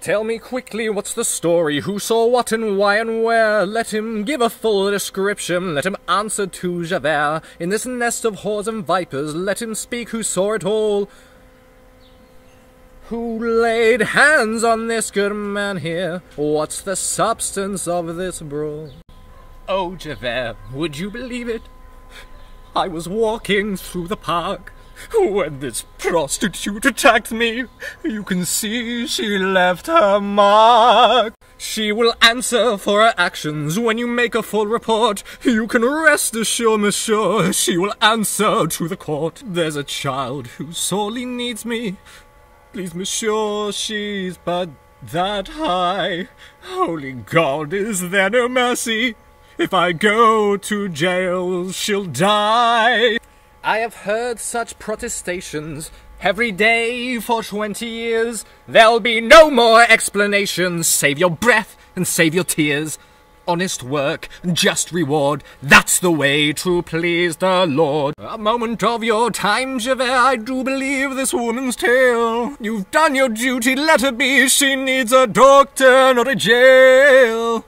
Tell me quickly what's the story, who saw what and why and where. Let him give a full description, let him answer to Javert. In this nest of whores and vipers, let him speak who saw it all. Who laid hands on this good man here? What's the substance of this brawl? Oh, Javert, would you believe it? I was walking through the park when this prostitute attacked me. You can see she left her mark. She will answer for her actions when you make a full report. You can rest assured, monsieur, she will answer to the court. There's a child who sorely needs me. Please, monsieur, she's but that high. Holy God, is there no mercy? If I go to jail, she'll die. I have heard such protestations every day for twenty years. There'll be no more explanations. Save your breath and save your tears. Honest work, and just reward, that's the way to please the Lord. A moment of your time, Javert, I do believe this woman's tale. You've done your duty, let her be, she needs a doctor, not a jail.